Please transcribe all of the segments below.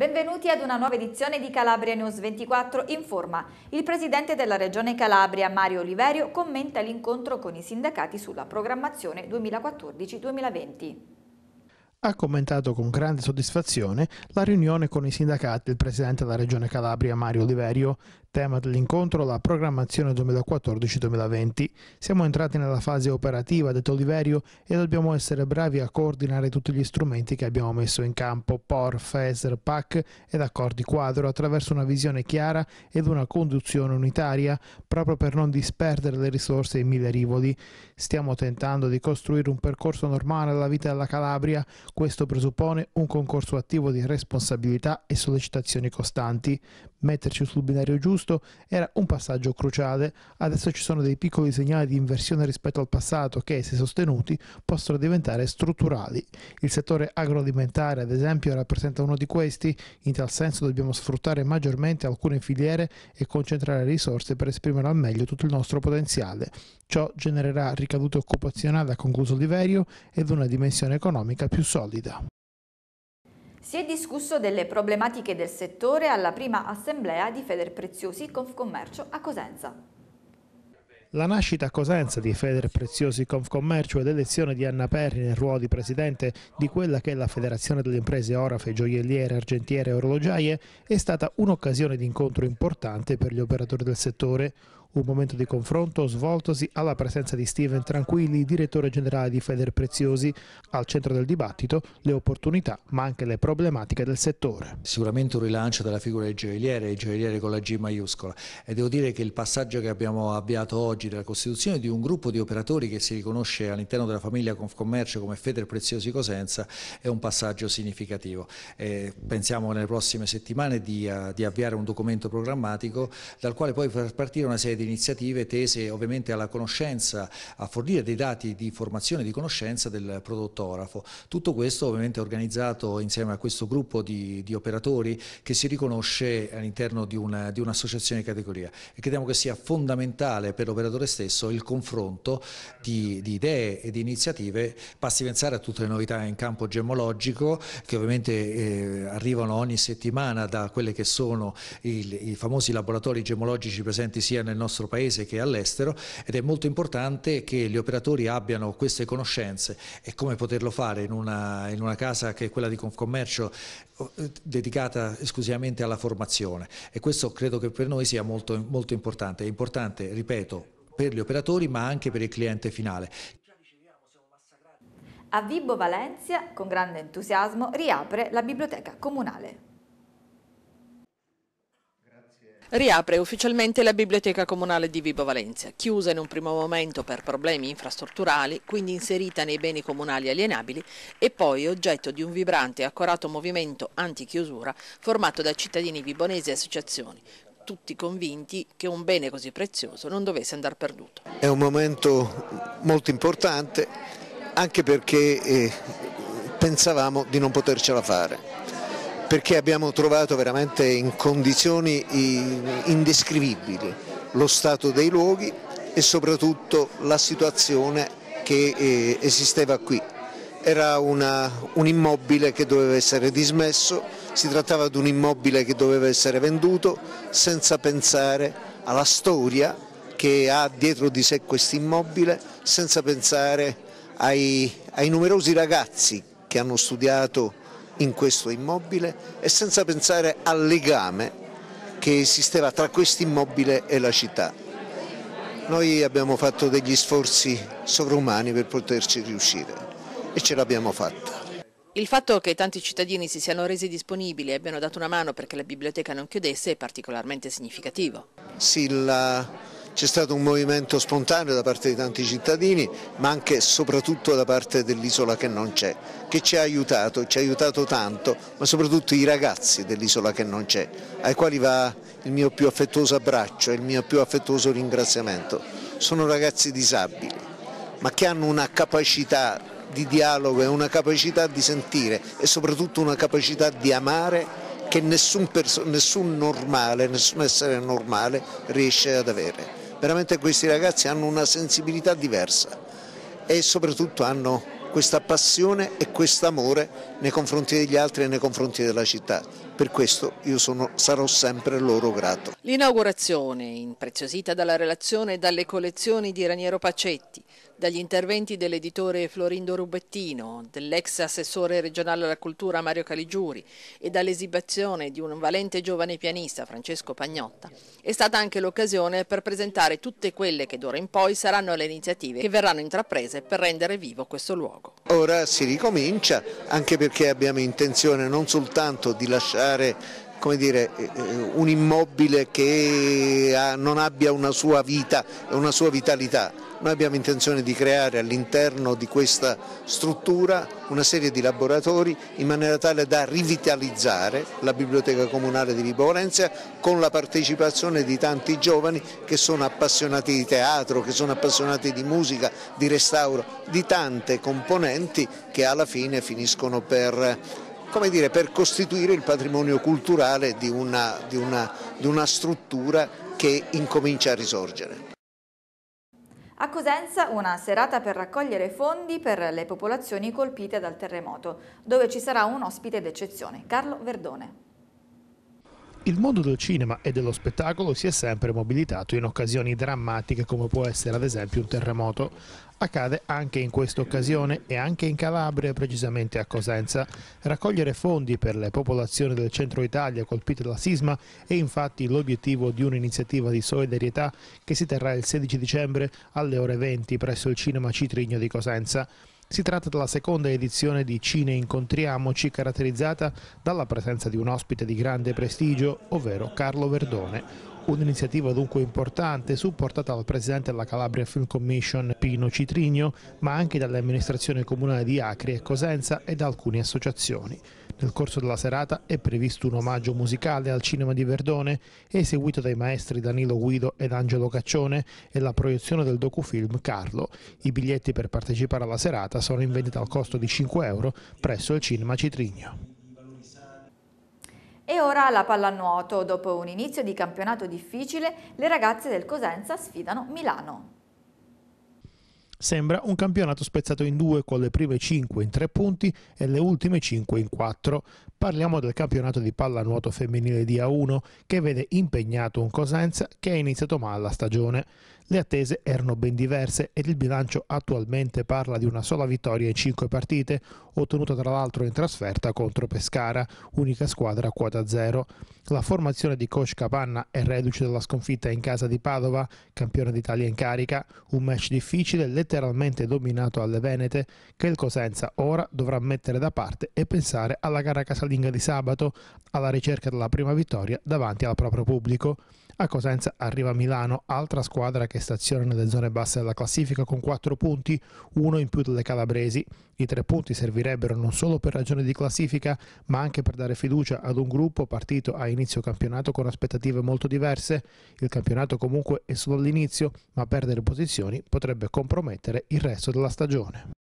Benvenuti ad una nuova edizione di Calabria News 24 Informa. Il presidente della regione Calabria, Mario Oliverio, commenta l'incontro con i sindacati sulla programmazione 2014-2020 ha commentato con grande soddisfazione la riunione con i sindacati del presidente della regione Calabria Mario Oliverio. Tema dell'incontro la programmazione 2014-2020. Siamo entrati nella fase operativa, ha detto Oliverio, e dobbiamo essere bravi a coordinare tutti gli strumenti che abbiamo messo in campo, POR, FESR, PAC ed accordi quadro, attraverso una visione chiara ed una conduzione unitaria, proprio per non disperdere le risorse in mille rivoli. Stiamo tentando di costruire un percorso normale alla vita della Calabria, questo presuppone un concorso attivo di responsabilità e sollecitazioni costanti. Metterci sul binario giusto era un passaggio cruciale, adesso ci sono dei piccoli segnali di inversione rispetto al passato che, se sostenuti, possono diventare strutturali. Il settore agroalimentare, ad esempio, rappresenta uno di questi, in tal senso dobbiamo sfruttare maggiormente alcune filiere e concentrare risorse per esprimere al meglio tutto il nostro potenziale. Ciò genererà ricadute occupazionali, ha concluso Oliverio, ed una dimensione economica più solida. Si è discusso delle problematiche del settore alla prima assemblea di Federpreziosi Confcommercio a Cosenza. La nascita a Cosenza di Federpreziosi Confcommercio ed elezione di Anna Perri nel ruolo di presidente di quella che è la Federazione delle Imprese Orafe, Gioielliere, Argentiere e Orologiaie è stata un'occasione di incontro importante per gli operatori del settore, un momento di confronto svoltosi alla presenza di Steven Tranquilli, direttore generale di Feder Preziosi, al centro del dibattito le opportunità ma anche le problematiche del settore. Sicuramente un rilancio della figura del gioielliere, il gioielliere con la G maiuscola e devo dire che il passaggio che abbiamo avviato oggi della costituzione di un gruppo di operatori che si riconosce all'interno della famiglia Confcommercio come Feder Preziosi Cosenza è un passaggio significativo. Eh, pensiamo nelle prossime settimane di, uh, di avviare un documento programmatico dal quale poi far partire una serie di iniziative tese ovviamente alla conoscenza, a fornire dei dati di formazione e di conoscenza del prodotto orafo. Tutto questo ovviamente organizzato insieme a questo gruppo di, di operatori che si riconosce all'interno di, una, di un'associazione di categoria e crediamo che sia fondamentale per l'operatore stesso il confronto di, di, idee e di iniziative, basti pensare a tutte le novità in campo gemmologico che ovviamente eh, arrivano ogni settimana da quelle che sono il, i famosi laboratori gemmologici presenti sia nel nostro nostro paese che all'estero ed è molto importante che gli operatori abbiano queste conoscenze e come poterlo fare in una, in una casa che è quella di Confcommercio eh, dedicata esclusivamente alla formazione e questo credo che per noi sia molto, molto importante, è importante, ripeto, per gli operatori ma anche per il cliente finale. A Vibo Valencia, con grande entusiasmo, riapre la biblioteca comunale. Riapre ufficialmente la Biblioteca Comunale di Vibo Valencia, chiusa in un primo momento per problemi infrastrutturali, quindi inserita nei beni comunali alienabili e poi oggetto di un vibrante e accorato movimento anti-chiusura formato da cittadini vibonesi e associazioni, tutti convinti che un bene così prezioso non dovesse andare perduto. È un momento molto importante anche perché eh, pensavamo di non potercela fare perché abbiamo trovato veramente in condizioni indescrivibili lo stato dei luoghi e soprattutto la situazione che eh, esisteva qui. Era una, un immobile che doveva essere dismesso, si trattava di un immobile che doveva essere venduto senza pensare alla storia che ha dietro di sé questo immobile, senza pensare ai, ai numerosi ragazzi che hanno studiato in questo immobile e senza pensare al legame che esisteva tra questo immobile e la città. Noi abbiamo fatto degli sforzi sovrumani per poterci riuscire e ce l'abbiamo fatta. Il fatto che tanti cittadini si siano resi disponibili e abbiano dato una mano perché la biblioteca non chiudesse è particolarmente significativo. Sì, la c'è stato un movimento spontaneo da parte di tanti cittadini, ma anche e soprattutto da parte dell'isola che non c'è, che ci ha aiutato, ci ha aiutato tanto, ma soprattutto i ragazzi dell'isola che non c'è, ai quali va il mio più affettuoso abbraccio e il mio più affettuoso ringraziamento. Sono ragazzi disabili, ma che hanno una capacità di dialogo e una capacità di sentire e soprattutto una capacità di amare che nessun, nessun normale, nessun essere normale riesce ad avere veramente questi ragazzi hanno una sensibilità diversa e soprattutto hanno questa passione e questo amore nei confronti degli altri e nei confronti della città. Per questo io sono, sarò sempre loro grato. L'inaugurazione, impreziosita dalla relazione e dalle collezioni di Raniero Pacetti, dagli interventi dell'editore Florindo Rubettino, dell'ex assessore regionale alla cultura Mario Caligiuri e dall'esibizione di un valente giovane pianista Francesco Pagnotta, è stata anche l'occasione per presentare tutte quelle che d'ora in poi saranno le iniziative che verranno intraprese per rendere vivo questo luogo. Ora si ricomincia anche perché abbiamo intenzione non soltanto di lasciare come dire, eh, un immobile che non abbia una sua vita e una sua vitalità, noi abbiamo intenzione di creare all'interno di questa struttura una serie di laboratori in maniera tale da rivitalizzare la Biblioteca Comunale di Vibo Valencia con la partecipazione di tanti giovani che sono appassionati di teatro, che sono appassionati di musica, di restauro, di tante componenti che alla fine finiscono per come dire, per costituire il patrimonio culturale di una, di, una, di una struttura che incomincia a risorgere. A Cosenza una serata per raccogliere fondi per le popolazioni colpite dal terremoto, dove ci sarà un ospite d'eccezione, Carlo Verdone. Il mondo del cinema e dello spettacolo si è sempre mobilitato in occasioni drammatiche come può essere ad esempio un terremoto. Accade anche in questa occasione e anche in Calabria, precisamente a Cosenza. Raccogliere fondi per le popolazioni del centro Italia colpite dal sisma è infatti l'obiettivo di un'iniziativa di solidarietà che si terrà il 16 dicembre alle ore 20 presso il cinema Citrigno di Cosenza. Si tratta della seconda edizione di Cine Incontriamoci, caratterizzata dalla presenza di un ospite di grande prestigio, ovvero Carlo Verdone, Un'iniziativa dunque importante, supportata dal Presidente della Calabria Film Commission Pino Citrigno, ma anche dall'amministrazione comunale di Acri e Cosenza e da alcune associazioni. Nel corso della serata è previsto un omaggio musicale al cinema di Verdone, eseguito dai maestri Danilo Guido ed Angelo Caccione e la proiezione del docufilm Carlo. I biglietti per partecipare alla serata sono in vendita al costo di 5 euro presso il cinema Citrigno. E ora la pallanuoto. Dopo un inizio di campionato difficile, le ragazze del Cosenza sfidano Milano. Sembra un campionato spezzato in due con le prime 5 in 3 punti e le ultime 5 in 4. Parliamo del campionato di pallanuoto femminile di A1 che vede impegnato un Cosenza che ha iniziato male la stagione. Le attese erano ben diverse ed il bilancio attualmente parla di una sola vittoria in 5 partite, ottenuta tra l'altro in trasferta contro Pescara, unica squadra a quota zero. La formazione di coach Capanna è reduce dalla sconfitta in casa di Padova, campione d'Italia in carica, un match difficile letteralmente dominato alle Venete che il Cosenza ora dovrà mettere da parte e pensare alla gara casalinga di sabato, alla ricerca della prima vittoria davanti al proprio pubblico. A Cosenza arriva Milano, altra squadra che staziona nelle zone basse della classifica con 4 punti, uno in più delle calabresi. I tre punti servirebbero non solo per ragioni di classifica, ma anche per dare fiducia ad un gruppo partito a inizio campionato con aspettative molto diverse. Il campionato comunque è solo all'inizio, ma perdere posizioni potrebbe compromettere il resto della stagione.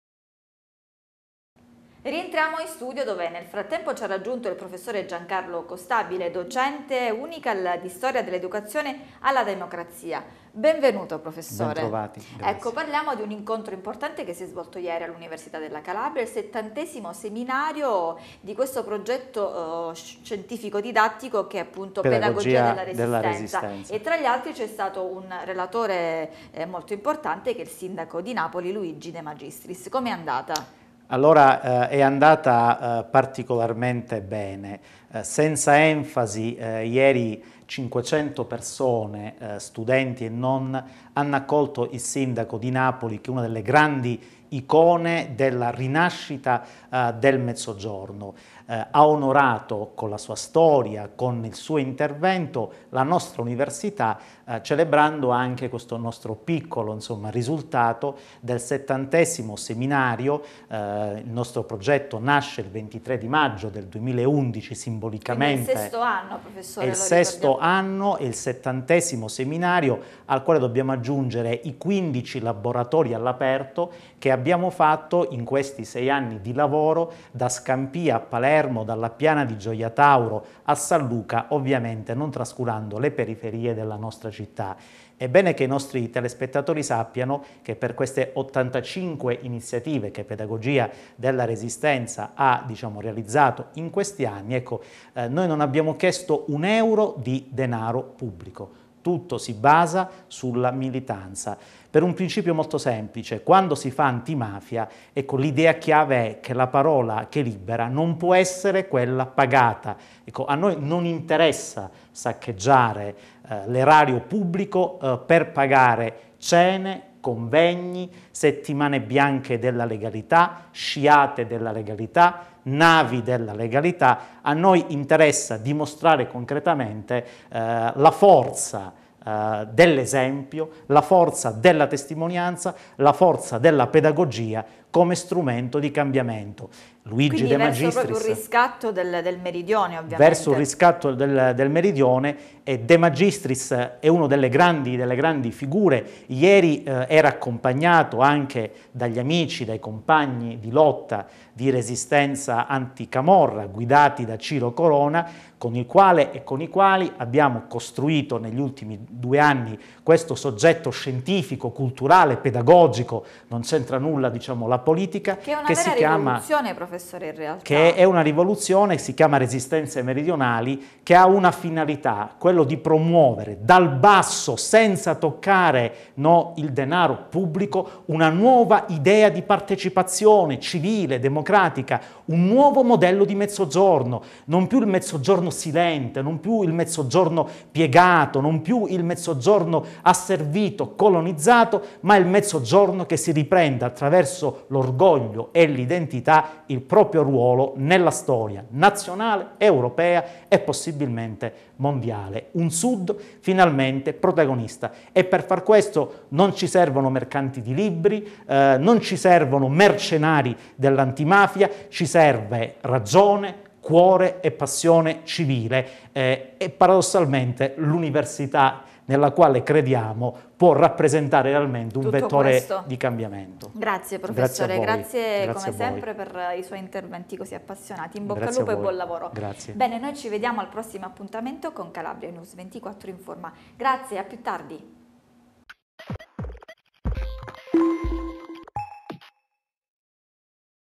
Rientriamo in studio dove nel frattempo ci ha raggiunto il professore Giancarlo Costabile, docente UNICAL di Storia dell'Educazione alla Democrazia. Benvenuto professore. Bentrovati. Ecco, parliamo di un incontro importante che si è svolto ieri all'Università della Calabria, il settantesimo seminario di questo progetto uh, scientifico didattico che è appunto Pedagogia, Pedagogia della, resistenza. della, resistenza. E tra gli altri c'è stato un relatore eh, molto importante che è il sindaco di Napoli Luigi De Magistris. Come è andata? Allora eh, è andata eh, particolarmente bene, eh, senza enfasi eh, ieri 500 persone, eh, studenti e non, hanno accolto il sindaco di Napoli che è una delle grandi icone della rinascita eh, del Mezzogiorno eh, ha onorato con la sua storia, con il suo intervento, la nostra università, eh, celebrando anche questo nostro piccolo insomma, risultato del settantesimo seminario. Eh, il nostro progetto nasce il 23 di maggio del 2011 simbolicamente. Quindi il sesto anno, professore. È il sesto anno e il settantesimo seminario al quale dobbiamo aggiungere i 15 laboratori all'aperto che abbiamo fatto in questi sei anni di lavoro da Scampia a Palermo Palermo, dalla piana di Gioia Tauro a San Luca, ovviamente non trascurando le periferie della nostra città. È bene che i nostri telespettatori sappiano che per queste 85 iniziative che Pedagogia della Resistenza ha diciamo, realizzato in questi anni, ecco, eh, noi non abbiamo chiesto un euro di denaro pubblico, tutto si basa sulla militanza. Per un principio molto semplice, quando si fa antimafia, ecco, l'idea chiave è che la parola che libera non può essere quella pagata. Ecco, a noi non interessa saccheggiare eh, l'erario pubblico eh, per pagare cene, convegni, settimane bianche della legalità, sciate della legalità, navi della legalità, a noi interessa dimostrare concretamente eh, la forza eh, dell'esempio, la forza della testimonianza, la forza della pedagogia come strumento di cambiamento. Luigi Quindi De Magistris... verso proprio un riscatto del, del meridione, ovviamente. Verso il riscatto del, del, meridione e De Magistris è una delle grandi, delle grandi figure. Ieri eh, era accompagnato anche dagli amici, dai compagni di lotta di resistenza anticamorra guidati da Ciro Corona, con il quale e con i quali abbiamo costruito negli ultimi due anni questo soggetto scientifico, culturale, pedagogico, non c'entra nulla diciamo la politica, che, è una che si chiama professore in realtà. Che è una rivoluzione, si chiama Resistenze Meridionali, che ha una finalità, quello di promuovere dal basso, senza toccare no, il denaro pubblico, una nuova idea di partecipazione civile, democratica, un nuovo modello di mezzogiorno, non più il mezzogiorno silente, non più il mezzogiorno piegato, non più il mezzogiorno asservito, colonizzato, ma il mezzogiorno che si riprende attraverso l'orgoglio e l'identità il proprio ruolo nella storia nazionale, europea e possibilmente mondiale. Un Sud finalmente protagonista e per far questo non ci servono mercanti di libri, eh, non ci servono mercenari dell'antimafia, ci serve ragione, cuore e passione civile eh, e paradossalmente l'università nella quale crediamo può rappresentare realmente un Tutto vettore questo. di cambiamento. Grazie professore, grazie, grazie, grazie come sempre per i suoi interventi così appassionati. In bocca al lupo e buon lavoro. Grazie. Bene, noi ci vediamo al prossimo appuntamento con Calabria News 24 Informa. Grazie, a più tardi.